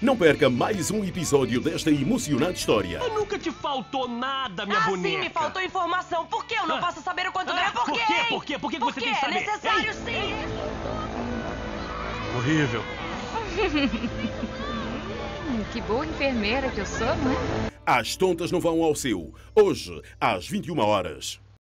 Não perca mais um episódio desta emocionante história. Mas nunca te faltou nada, minha ah, boneca. sim, me faltou informação. Por que eu não Ah. posso saber o quanto Ah, ganha? Por, por quê? quê? Por quê? Por que você tem que saber? É necessário, Ei. sim. Horrível. Que boa enfermeira que eu sou, né? As tontas não vão ao seu. Hoje, às 21 horas.